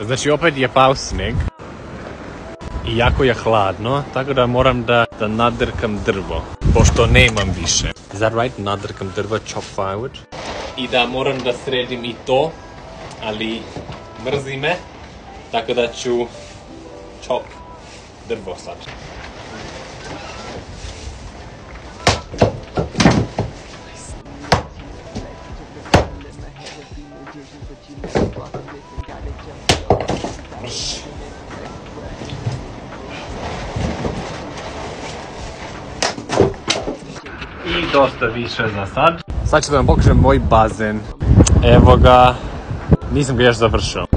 Znači opet je pao sneg. I jako je hladno, tako da moram da, da nadrkam drvo. Pošto nemam više. Is that right? Nadrkam drvo, chop firewood. I da moram da sredim i to, ali mrzi me. Tako da ću chop drvo sad. I dosta više za sad. Sad ću da vam pokažem moj bazen. Evo ga. Nisam ga još završio.